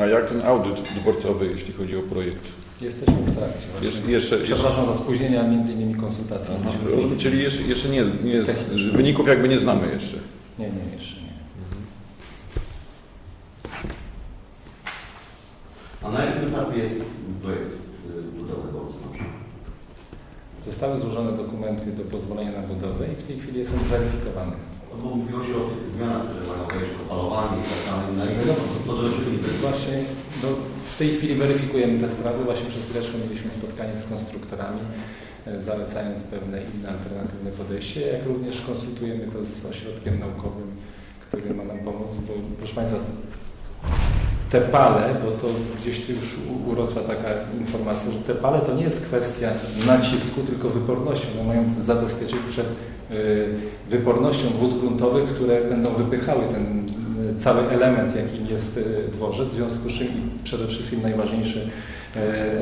A jak ten audyt dworcowy, jeśli chodzi o projekt? Jesteśmy w trakcie. Właśnie. Jeszcze, jeszcze, jeszcze, Przepraszam za spóźnienia, między innymi konsultacji. Aha, mieliśmy. czyli jeszcze, jeszcze nie, nie wyników jakby nie znamy jeszcze. Nie, nie, jeszcze nie. A na jakim etapie jest projekt y, budowy dworca? Zostały złożone dokumenty do pozwolenia na budowę i w tej chwili jest on weryfikowany. No mówiło się o tych zmianach, które mają wejść, opalowanie i tak dalej. Na ile to, dorośli Właśnie no, w tej chwili weryfikujemy te sprawy. Właśnie przed chwileczką mieliśmy spotkanie z konstruktorami, e, zalecając pewne inne alternatywne podejście, jak również konsultujemy to z ośrodkiem naukowym, który ma nam pomóc, bo proszę Państwa, te pale, bo to gdzieś tu już urosła taka informacja, że te pale to nie jest kwestia nacisku, tylko wyporności. One mają zabezpieczyć przed y, wypornością wód gruntowych, które będą wypychały ten y, cały element, jakim jest y, dworzec, w związku z czym przede wszystkim najważniejszy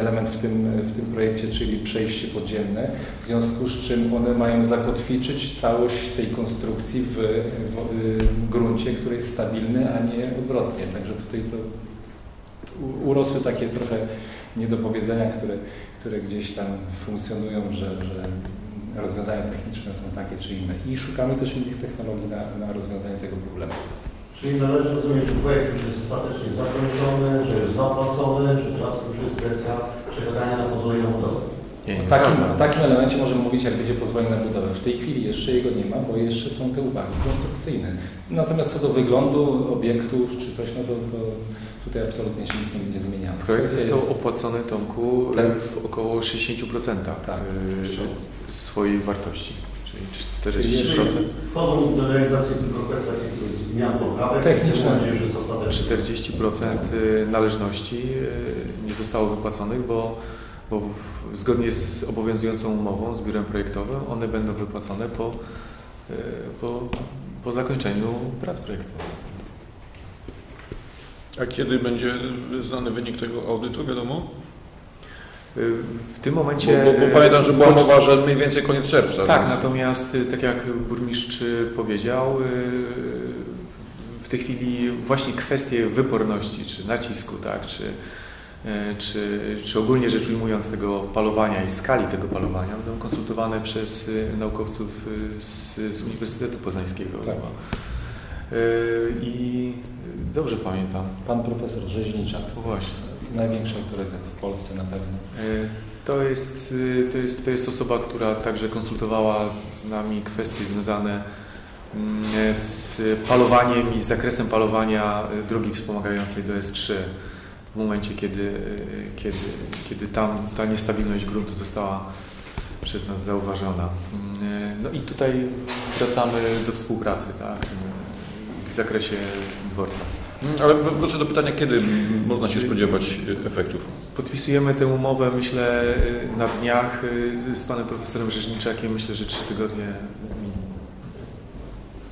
element w tym, w tym projekcie, czyli przejście podziemne, w związku z czym one mają zakotwiczyć całość tej konstrukcji w, w y, gruncie, który jest stabilny, a nie odwrotnie. Także tutaj to urosły takie trochę niedopowiedzenia, które, które gdzieś tam funkcjonują, że, że rozwiązania techniczne są takie czy inne. I szukamy też innych technologii na, na rozwiązanie tego problemu. Czyli należy rozumieć, że projekt już jest ostatecznie zakończony, że jest zapłacony, że teraz już jest kwestia czekania na pozwolenie na budowę. Nie, nie, O takim, o takim elemencie możemy mówić, jak będzie pozwolenie na budowę. W tej chwili jeszcze jego nie ma, bo jeszcze są te uwagi konstrukcyjne. Natomiast co do wyglądu obiektów czy coś, no to, to tutaj absolutnie się nic nie będzie zmieniało. Projekt Kwestia został jest- opłacony Tomku Tak. w około 60% Tak. y, swojej wartości, Czyli 40%. Wchodzą do realizacji tylko kwestia zmian poprawek. Techniczne. Że jest ostatecznie. 40% y, należności y, nie zostało wypłaconych, bo, bo zgodnie z obowiązującą umową z biurem projektowym one będą wypłacone po, y, po, po zakończeniu prac projektowych. A kiedy będzie znany wynik tego audytu, wiadomo? W tym Bo, momencie... bo, bo pamiętam, że była mowa, że mniej więcej koniec czerwca. Tak, więc- natomiast y, tak jak burmistrz y, powiedział, w tej chwili właśnie kwestie wyporności, czy nacisku, tak, czy, czy, czy ogólnie rzecz ujmując tego palowania i skali tego palowania będą konsultowane przez naukowców z, z Uniwersytetu Poznańskiego. Tak. chyba. I dobrze pamiętam. Pan profesor Rzeźniczak, To właśnie. Najwiękzy autorytet w Polsce na pewno. Y, To jest, y, to, jest, to jest osoba, która także konsultowała z nami kwestie związane mm, z palowaniem i z zakresem palowania drogi wspomagającej do S3 w momencie, kiedy, kiedy, kiedy tam ta niestabilność gruntu została przez nas zauważona. Mm, No i tutaj wracamy do współpracy tak, w zakresie dworca. Mm, Ale wrócę do pytania, kiedy można się spodziewać y, efektów? Podpisujemy tę umowę, myślę, y, na dniach y, z panem profesorem Rzeźniczakiem. Myślę, że trzy tygodnie minie.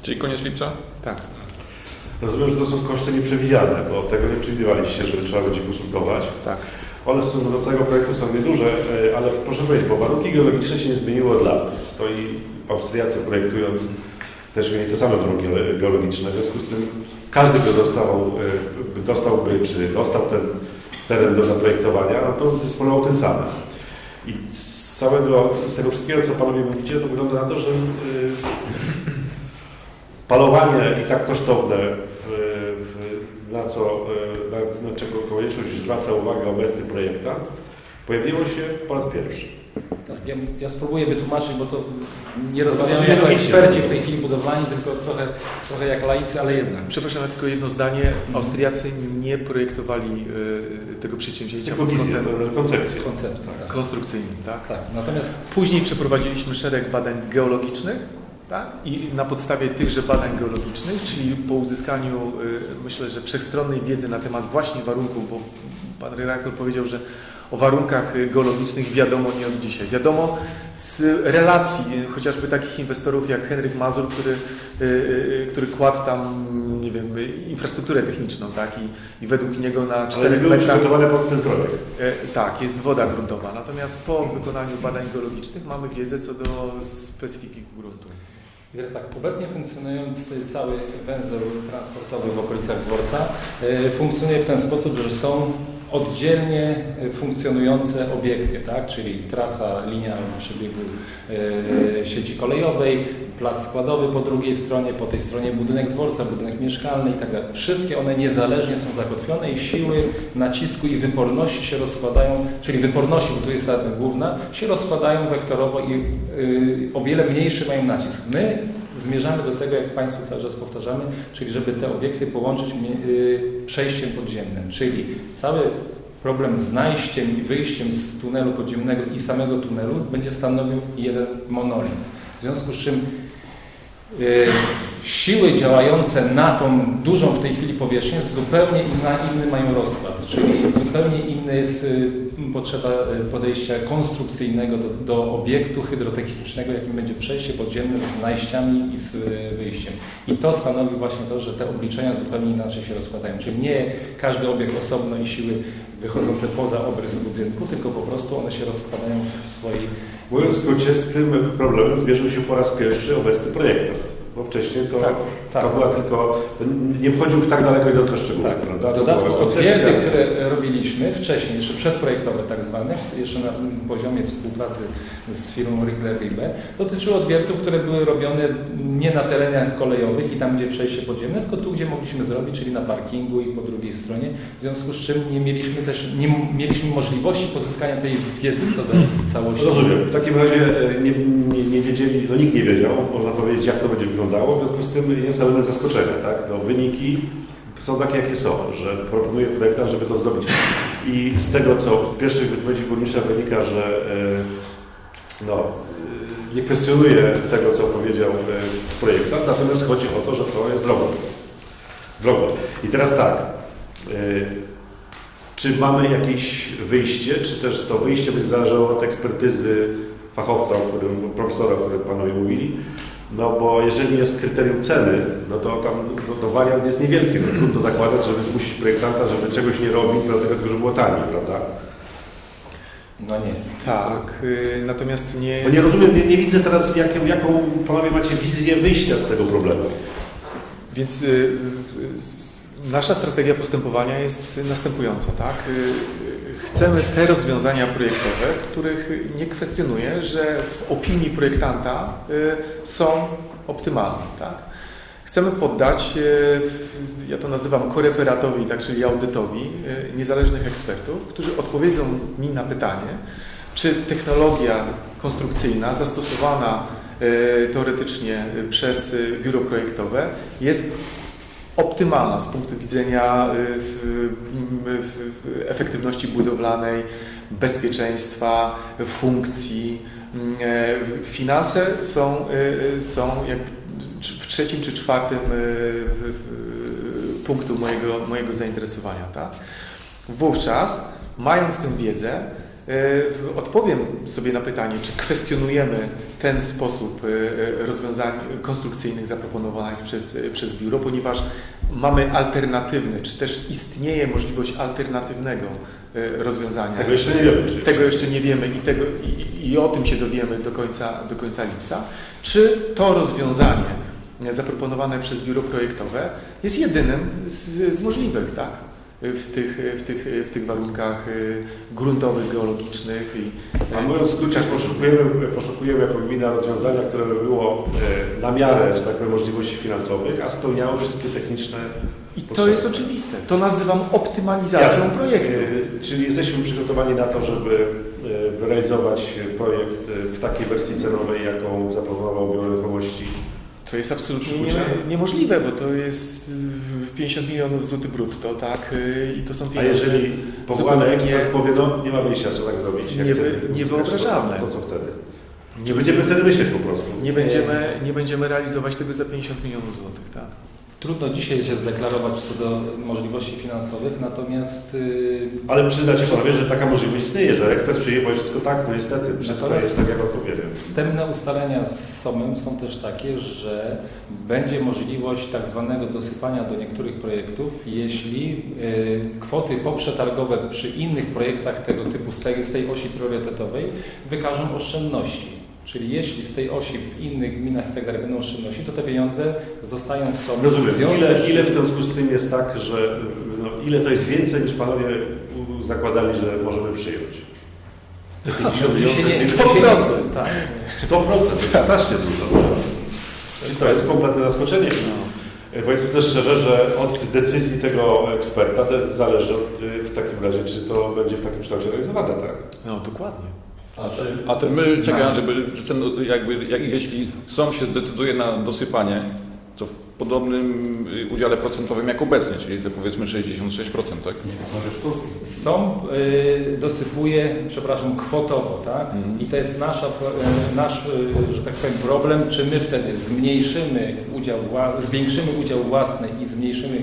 Czyli koniec lipca? Tak. Rozumiem, że to są koszty nieprzewidziane, bo tego nie przewidywaliście, że trzeba będzie konsultować. Tak. One stosunku do całego projektu są nieduże, ale proszę powiedzieć, bo warunki geologiczne się nie zmieniły od lat. To i Austriacy projektując też mieli te same warunki ge- geologiczne. W związku z tym każdy, kto dostawał, e, dostałby, czy dostał ten teren do zaprojektowania, no to dysponował tym samym. I z całego, z tego wszystkiego, co panowie mówicie, to wygląda na to, że y, palowanie i tak kosztowne, w, w, na, co, y, na, na czego konieczność zwraca uwagę obecny projektant, pojawiło się po raz pierwszy. Tak, ja, ja spróbuję wytłumaczyć, bo to nie rozmawiamy jako logicznie. eksperci w tej chwili budowlani, tylko trochę, trochę jak laicy, ale jednak. Przepraszam, tylko jedno zdanie. Austriacy nie projektowali y, tego przedsięwzięcia Tylko wizję, koncepcję. Koncepcja. Tak. konstrukcyjnym. Tak? tak. Natomiast Później przeprowadziliśmy szereg badań geologicznych tak? i na podstawie tychże badań geologicznych, czyli po uzyskaniu, y, myślę, że wszechstronnej wiedzy na temat właśnie warunków, bo pan redaktor powiedział, że o warunkach y, geologicznych wiadomo nie od dzisiaj. Wiadomo z relacji y, chociażby takich inwestorów jak Henryk Mazur, który, y, który kładł tam, nie wiem, infrastrukturę techniczną, tak? I, i według niego na Ale nie 4 były metrach... przygotowane pod ten projekt. E, Tak, jest woda gruntowa. Natomiast po wykonaniu badań geologicznych mamy wiedzę co do specyfiki gruntu. I teraz tak, obecnie funkcjonujący cały węzeł transportowy w okolicach dworca e, funkcjonuje w ten sposób, że są oddzielnie e, funkcjonujące obiekty, tak? czyli trasa, linia przebiegu e, sieci kolejowej, plac składowy po drugiej stronie, po tej stronie budynek dworca, budynek mieszkalny i tak. Wszystkie one niezależnie są zakotwione i siły nacisku i wyporności się rozkładają, czyli wyporności, bo tu jest ta główna, się rozkładają wektorowo i y, o wiele mniejszy mają nacisk. My zmierzamy do tego, jak Państwu cały czas powtarzamy, czyli żeby te obiekty połączyć y, przejściem podziemnym, czyli cały problem z najściem i wyjściem z tunelu podziemnego i samego tunelu będzie stanowił jeden monolit. W związku z czym y, siły działające na tą dużą w tej chwili powierzchnię zupełnie inna, inny mają rozkład, czyli zupełnie inny jest potrzeba y, podejścia konstrukcyjnego do, do obiektu hydrotechnicznego, jakim będzie przejście podziemne z najściami i z y, wyjściem. I to stanowi właśnie to, że te obliczenia zupełnie inaczej się rozkładają. Czyli nie każdy obiekt osobno i siły wychodzące poza obrys budynku, tylko po prostu one się rozkładają w swojej Mówiąc w skrócie, z tym problemem zmierzył się po raz pierwszy obecny projektant. Bo wcześniej to, Tak, tak. to była tylko. To nie wchodził w tak daleko i do co szczegółów, Tak, prawda? w dodatku które robiliśmy wcześniej, jeszcze przedprojektowe tak zwane, jeszcze na poziomie współpracy z firmą Rigler Ribe, dotyczyły odwiertów, które były robione nie na terenach kolejowych i tam, gdzie przejście podziemne, tylko tu, gdzie mogliśmy zrobić, czyli na parkingu i po drugiej stronie, w związku z czym nie mieliśmy też, nie mieliśmy możliwości pozyskania tej wiedzy co do całości. Rozumiem. W takim razie e, nie, nie, nie wiedzieli, no nikt nie wiedział, można powiedzieć, jak to będzie wyglądało. W związku z tym jest element zaskoczenia, tak? No, wyniki są takie, jakie są, że proponuje projektant, żeby to zrobić. I z tego, co z pierwszych wypowiedzi burmistrza wynika, że e, no, e, nie kwestionuje tego, co powiedział e, projektant, natomiast chodzi o to, że to jest drogo. Drogo. I teraz tak. Czy mamy jakieś wyjście, czy też to wyjście będzie zależało od ekspertyzy fachowca, o którym, profesora, o którym panowie mówili? No bo jeżeli jest kryterium ceny, no to tam no, to wariant jest niewielki. No, trudno zakładać, żeby zmusić projektanta, żeby czegoś nie robił, dlatego tylko, żeby było taniej, prawda? No nie. Tak, y, natomiast nie Bo nie rozumiem, nie, nie widzę teraz, jaką, jaką panowie macie wizję wyjścia z tego problemu. Więc y, y, s- nasza strategia postępowania jest następująca, tak? Chcemy te rozwiązania projektowe, których nie kwestionuję, że w opinii projektanta y, są optymalne, tak? Chcemy poddać, y, ja to nazywam koreferatowi, tak, czyli audytowi, y, niezależnych ekspertów, którzy odpowiedzą mi na pytanie, czy technologia konstrukcyjna zastosowana teoretycznie przez biuro projektowe jest optymalna z punktu widzenia y, efektywności budowlanej, bezpieczeństwa, funkcji. Mm, e, Finanse są, y, y, są w trzecim czy czwartym punktu mojego, mojego zainteresowania. Tak? Wówczas, mając tę wiedzę, odpowiem sobie na pytanie, czy kwestionujemy ten sposób y, y, rozwiązań konstrukcyjnych zaproponowanych przez, przez biuro, ponieważ mamy alternatywne, czy też istnieje możliwość alternatywnego rozwiązania. Tego jeszcze nie wiemy. Czy Tego jeszcze nie wiemy i, tego, i, i o tym się dowiemy do końca, do końca lipca. Czy to rozwiązanie zaproponowane przez biuro projektowe jest jedynym z, z możliwych, tak? W tych, w, tych, w tych warunkach y, gruntowych, geologicznych i A mówiąc w skrócie, poszukujemy, poszukujemy jako gmina rozwiązania, które by było e, na miarę, że tak powiem, możliwości finansowych, a spełniało wszystkie techniczne I to jest oczywiste. To nazywam optymalizacją Jasne. projektu. E, Czyli jesteśmy przygotowani na to, żeby e, wyrealizować projekt w takiej wersji cenowej, jaką zaproponował Biuro Nieruchomości. To jest absolutnie nie, niemożliwe, bo to jest y, 50 milionów złotych brutto, tak? Y, I to są A pieniądze. jeżeli powołany ekspert powie, no nie ma wyjścia, co tak zrobić. jak Nie niewyobrażalne. To, to co wtedy? Nie będziemy wtedy myśleć po prostu. Nie będziemy, nie będziemy realizować tego za 50 milionów złotych, tak? Trudno dzisiaj się zdeklarować co do możliwości finansowych, natomiast y, Ale przyznacie panowie, że taka możliwość istnieje, że ekspert przyjdzie powie wszystko tak, no niestety, wszystko Natomiast- jest tak, jak. Wstępne ustalenia z SOM-em są też takie, że będzie możliwość tak zwanego dosypania do niektórych projektów, jeśli y, kwoty poprzetargowe przy innych projektach tego typu z tej, z tej osi priorytetowej wykażą oszczędności. Czyli jeśli z tej osi w innych gminach i tak dalej będą oszczędności, to te pieniądze zostają w sobie. Rozumiem. W związku Ile, z ile w związku z tym jest tak, że no, ile to jest więcej niż panowie zakładali, że możemy przyjąć? Te 50 Dzisiaj nie- milionów? dzisiaj nie- tak. 100% to jest strasznie dużo. Czyli to jest kompletne zaskoczenie. E, Powiedzmy też szczerze, że od decyzji tego eksperta też zależy y, w takim razie, czy to będzie w takim kształcie realizowane, tak? No dokładnie. A ten my czekając, żeby że ten, jakby, jak, jeśli sąd się zdecyduje na dosypanie, to podobnym y, udziale procentowym jak obecnie, czyli te powiedzmy 66%, tak? Sąd y, dosypuje, przepraszam, kwotowo, tak? Mhm. I to jest nasza, y, nasz, że tak powiem, problem, czy my wtedy zmniejszymy udział, zwiększymy udział własny i zmniejszymy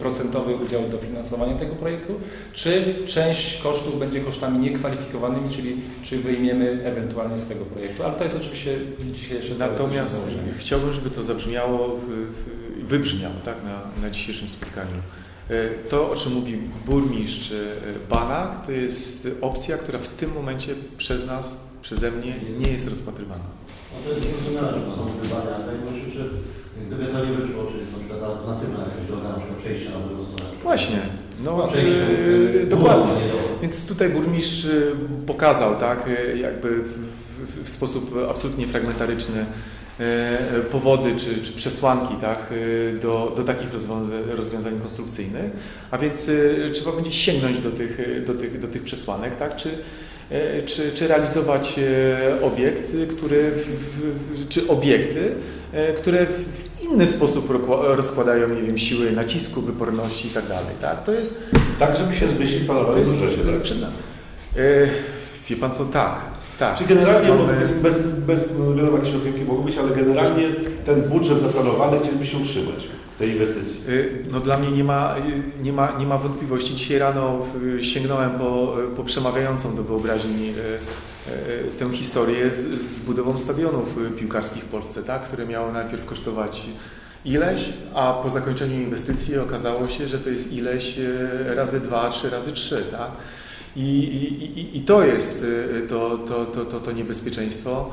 procentowy udział dofinansowania tego projektu, czy część kosztów będzie kosztami niekwalifikowanymi, czyli czy wyjmiemy ewentualnie z tego projektu. Ale to jest oczywiście dzisiejsze Natomiast chciałbym, żeby to zabrzmiało, w, w, wybrzmiało tak, na, na dzisiejszym spotkaniu. E, To, o czym mówi burmistrz e, Banak, to jest opcja, która w tym momencie przez nas, przeze mnie nie jest rozpatrywana. No to jest to są wyzwania, ale myślę, że gdyby to nie wyszło, czyli na przykład alternatywna jakaś droga, na przykład przejście na drugą stronę. Właśnie, no e, dokładnie. nie do- Więc tutaj burmistrz pokazał, tak, jakby w, w, sposób absolutnie fragmentaryczny powody czy, czy przesłanki tak, y, do, do takich rozwiązań, rozwiązań konstrukcyjnych, a więc y, trzeba będzie sięgnąć do tych, do tych, do tych przesłanek, tak, czy, czy, czy realizować obiekt, który, w, w, czy obiekty, które w, w inny sposób rozkładają, nie wiem, siły nacisku, wyporności i tak dalej, tak, to jest Tak, żeby się to planowane jest budżecie, tak? przed nami. E, wie pan co, tak, tak. Czy generalnie, no, Mamy- bez, bez, bez wiadomo jakie środki mogą być, ale generalnie ten budżet zaplanowany chcielibyśmy się utrzymać, tej inwestycji. E, No dla mnie nie ma, e, nie ma, nie ma wątpliwości. Dzisiaj rano e, sięgnąłem po, po przemawiającą do wyobraźni tę historię z, z budową stadionów piłkarskich w Polsce, tak? które miały najpierw kosztować ileś, a po zakończeniu inwestycji okazało się, że to jest ileś razy dwa, trzy razy trzy. Tak? I, i, i, to jest e, to, to, to, to, to niebezpieczeństwo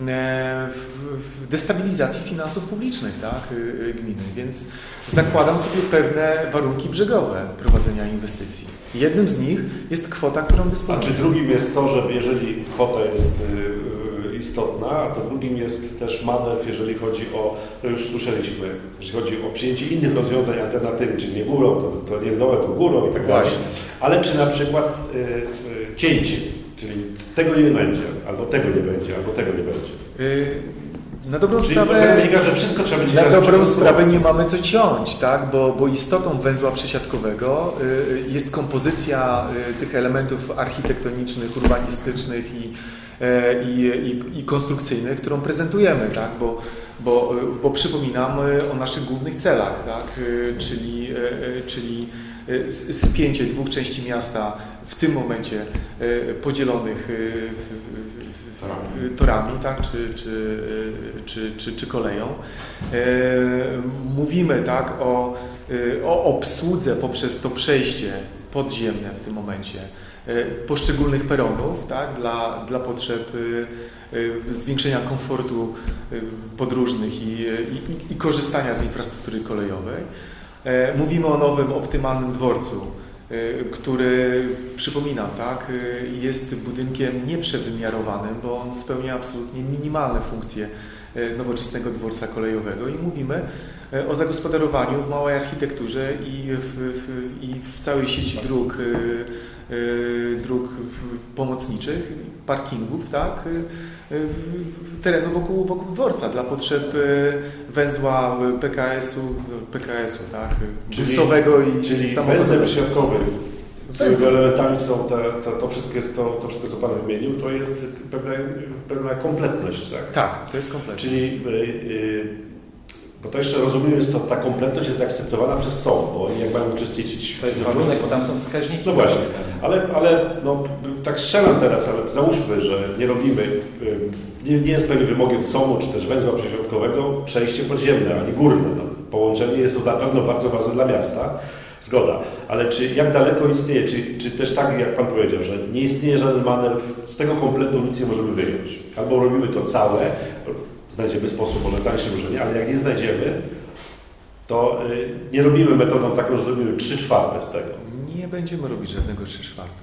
e, w, destabilizacji finansów publicznych tak, e, e, gminy. Więc zakładam sobie pewne warunki brzegowe prowadzenia inwestycji. Jednym z nich jest kwota, którą A dysponujemy. czy drugim jest to, że jeżeli kwota jest y, y, istotna, a to drugim jest też manewr, jeżeli chodzi o, to już słyszeliśmy, jeśli chodzi o przyjęcie innych rozwiązań alternatywnych, czyli nie górą, to, to nie dołem, to górą i tak dalej. Właśnie. Ale czy na przykład y, y, cięcie, czyli tego nie będzie, albo tego nie będzie, albo tego nie będzie. E, Na dobrą Czyli sprawę... wynika, że wszystko trzeba będzie Na dobrą sprawę nie mamy co ciąć, tak? bo, bo istotą węzła przesiadkowego y, jest kompozycja y, tych elementów architektonicznych, urbanistycznych i, i, i, i konstrukcyjnych, którą prezentujemy, tak? bo, bo, y, bo przypominam o naszych głównych celach, tak? Y, czyli, czyli spięcie dwóch części miasta w tym momencie podzielonych torami, tak, czy, czy, czy, czy, czy koleją. E, Mówimy tak o, o obsłudze poprzez to przejście podziemne w tym momencie e, poszczególnych peronów tak, dla, dla potrzeb y, y, zwiększenia komfortu podróżnych i, i, i korzystania z infrastruktury kolejowej. E, Mówimy o nowym, optymalnym dworcu, który, przypominam, tak, jest budynkiem nieprzewymiarowanym, bo on spełnia absolutnie minimalne funkcje nowoczesnego dworca kolejowego i mówimy o zagospodarowaniu w małej architekturze i w, w, i w całej sieci dróg, dróg w- pomocniczych, parkingów, tak, y, y, terenu wokół, wokół dworca dla potrzeb y, węzła y, PKS-u, y, PKS-u, tak, y, Czyli- i Czyli samochodowego. środkowy, którego elementami są te, to, to, wszystko jest to, to wszystko, co Pan wymienił, to jest pewna, pewna kompletność, tak? Tak, to jest kompletnie. Czyli, y, y, bo to jeszcze rozumiem, jest to, ta kompletność jest zaakceptowana przez sąd, bo oni jak mają uczestniczyć To jest warunek, bo tam są wskaźniki. No właśnie, ale, ale no, tak strzelam teraz, ale załóżmy, że nie robimy, nie, nie jest pewnym wymogiem SOM-u czy też węzła przyśrodkowego przejście podziemne, ani górne. No, połączenie jest to na pewno bardzo ważne dla miasta. Zgoda. Ale czy jak daleko istnieje, czy, czy też tak jak Pan powiedział, że nie istnieje żaden manewr, z tego kompletu nic nie możemy wyjąć. Albo robimy to całe, znajdziemy sposób, może tańsze, może nie, ale jak nie znajdziemy, to y, nie robimy metodą taką, że zrobimy 3 czwarte z tego. Nie będziemy robić żadnego 3 czwarte.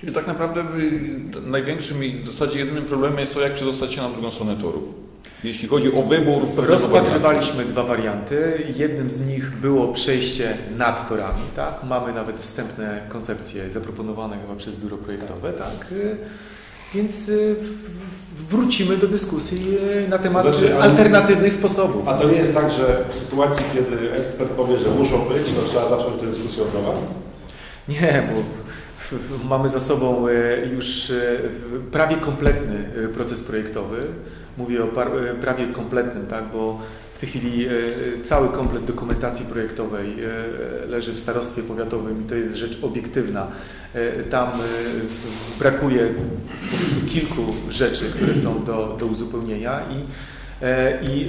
Czyli tak naprawdę y, największym i w zasadzie jedynym problemem jest to, jak przedostać się na drugą stronę torów. Jeśli chodzi o wybór. Rozpatrywaliśmy dwa warianty. Jednym z nich było przejście nad torami. Tak? Mamy nawet wstępne koncepcje zaproponowane chyba przez biuro projektowe. Tak? Y, Więc y, wrócimy do dyskusji y, na temat Znaczy, alternatywnych sposobów. A to nie jest tak, że w sytuacji, kiedy ekspert powie, że muszą być, to trzeba zacząć tę dyskusję od nowa? Nie, bo mamy za sobą e, już prawie kompletny proces projektowy. Mówię o prawie kompletnym, tak, bo w tej chwili e, cały komplet dokumentacji projektowej e, leży w starostwie powiatowym i to jest rzecz obiektywna. E, Tam brakuje po prostu kilku rzeczy, które są do, do uzupełnienia i I,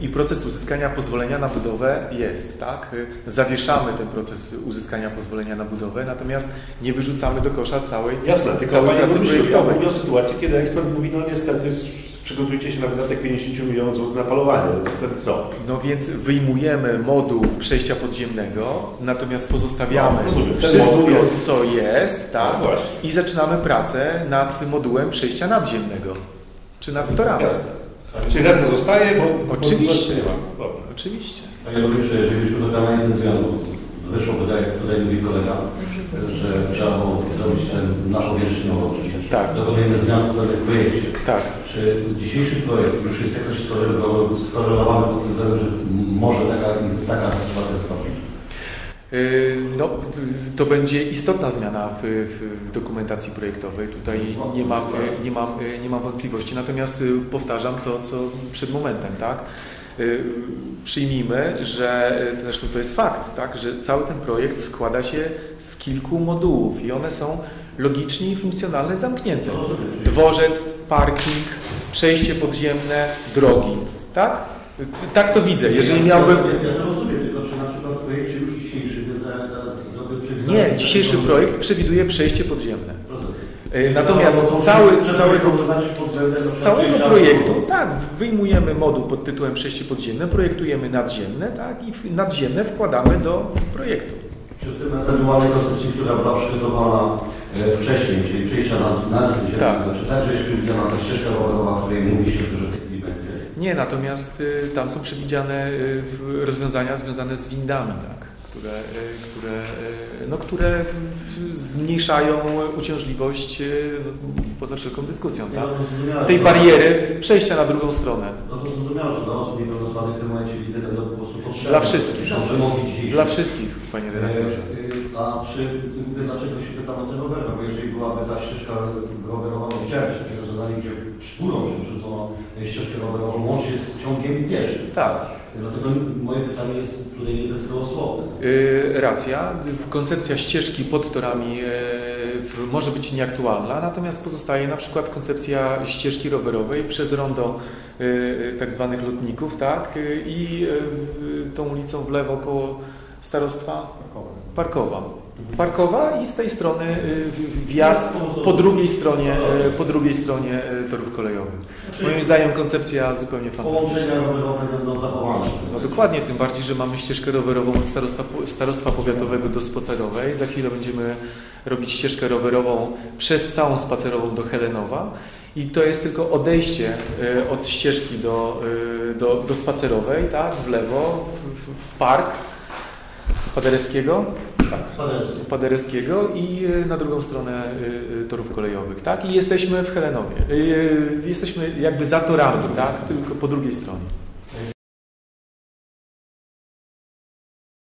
i, I proces uzyskania pozwolenia na budowę jest, tak? Zawieszamy ten proces uzyskania pozwolenia na budowę, natomiast nie wyrzucamy do kosza całej, Jasne, całej pracy Burmistrzu, ja projektowej. mówię o sytuacji, kiedy ekspert mówi, no niestety przygotujcie się na wydatek 50 milionów złotych na palowanie, no to wtedy co? No więc wyjmujemy moduł przejścia podziemnego, natomiast pozostawiamy No, rozumiem. Wszystko, moduł jest- co jest, tak? No. I zaczynamy pracę nad modułem przejścia nadziemnego, czy nad torami. Jasne. Czyli reszta zostaje, bo... Oczywiście. nie ma. Dobra. Oczywiście. Panie Burmistrzu, jeżeli byśmy dokonali ten zmian, wyszło wydaje, jak tutaj mówi kolega, że trzeba było zrobić ten na powierzchniową. Tak. Dokonujemy zmian w projekcie. Tak. Czy dzisiejszy projekt już jest jakoś skorelowany, pod tym że może taka, taka sytuacja wystąpić? Yy, No, to będzie istotna zmiana w, w, w dokumentacji projektowej. Tutaj nie mam, yy, nie, mam, yy, nie mam wątpliwości. Natomiast powtarzam to, co przed momentem, tak? Przyjmijmy, że zresztą to jest fakt, tak? że cały ten projekt składa się z kilku modułów i one są logicznie i funkcjonalnie zamknięte. Dworzec, parking, przejście podziemne, drogi. Tak? Tak to widzę. Jeżeli miałbym. Ja, to rozumiem, tylko czy na przykład w projekcie już przewidziane- Nie, dzisiejszy projekt przewiduje przejście podziemne. E, Natomiast No, cały, z żeby całego, z całego projektu, tak, wyjmujemy moduł pod tytułem przejście podziemne, projektujemy nadziemne, tak, i nadziemne wkładamy do projektu. Czy w tym ewentualnej koncepcji, która była przygotowana wcześniej, czyli przejścia na, na ziemię, Tak. czy także jest przewidziana ta ścieżka rowerowa, o której mówi się, że nie będzie? Nie, natomiast y, tam są przewidziane y, rozwiązania związane z windami, tak, które, y, które, no, które zmniejszają uciążliwość no, poza wszelką dyskusją, tak? no to tej bariery przejścia na drugą stronę. No to zrozumiałe, że dla osób niepełnosprawnych w tym momencie widzę będą po prostu potrzebne. Dla wszystkich. Dla wszystkich, panie redaktorze. E, e, A czy, mówię, dlaczego się pytam o ten rower? No bo jeżeli byłaby ta ścieżka rowerowa, bo chciałem też takie rozwiązanie, gdzie szpulą przerzucono ścieżkę rowerową łącznie z ciągiem pieszym. Tak. Dlatego moje pytanie jest tutaj bezgołosłowne. Yy, racja. Koncepcja ścieżki pod torami yy, może być nieaktualna, natomiast pozostaje na przykład koncepcja ścieżki rowerowej przez rondo yy, tak zwanych lotników, tak? I yy, tą ulicą w lewo koło starostwa Parkowa. Parkowa i z tej strony yy, wjazd po drugiej stronie, yy, po drugiej stronie yy, torów kolejowych. Moim zdaniem koncepcja zupełnie fantastyczna. Połączenia rowerowe będą zachowane. No dokładnie, tym bardziej, że mamy ścieżkę rowerową od starostwa, starostwa powiatowego do spacerowej. Za chwilę będziemy robić ścieżkę rowerową przez całą spacerową do Helenowa. I to jest tylko odejście od ścieżki do, do, do spacerowej, tak, w lewo, w- w park Paderewskiego, Paderski. Paderewskiego i e, na drugą stronę e, e, torów kolejowych, tak? I jesteśmy w Helenowie. Jesteśmy jakby za torami, tak? Tylko po drugiej stronie.